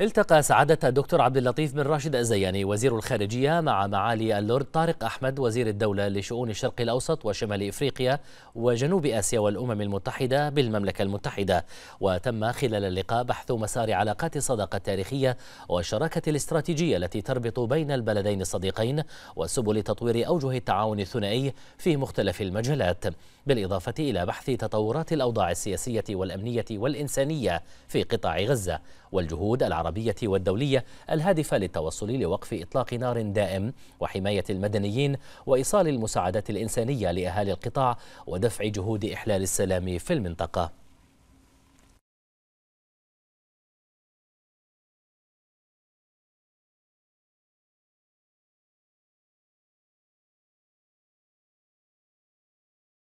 التقى سعادة الدكتور عبد اللطيف بن راشد الزياني وزير الخارجية مع معالي اللورد طارق أحمد وزير الدولة لشؤون الشرق الأوسط وشمال إفريقيا وجنوب آسيا والأمم المتحدة بالمملكة المتحدة. وتم خلال اللقاء بحث مسار علاقات الصداقة التاريخية والشراكة الاستراتيجية التي تربط بين البلدين الصديقين وسبل تطوير أوجه التعاون الثنائي في مختلف المجالات. بالإضافة إلى بحث تطورات الأوضاع السياسية والأمنية والإنسانية في قطاع غزة والجهود العربية. والدولية الهادفة للتوصل لوقف إطلاق نار دائم وحماية المدنيين وإيصال المساعدات الإنسانية لأهالي القطاع ودفع جهود إحلال السلام في المنطقة.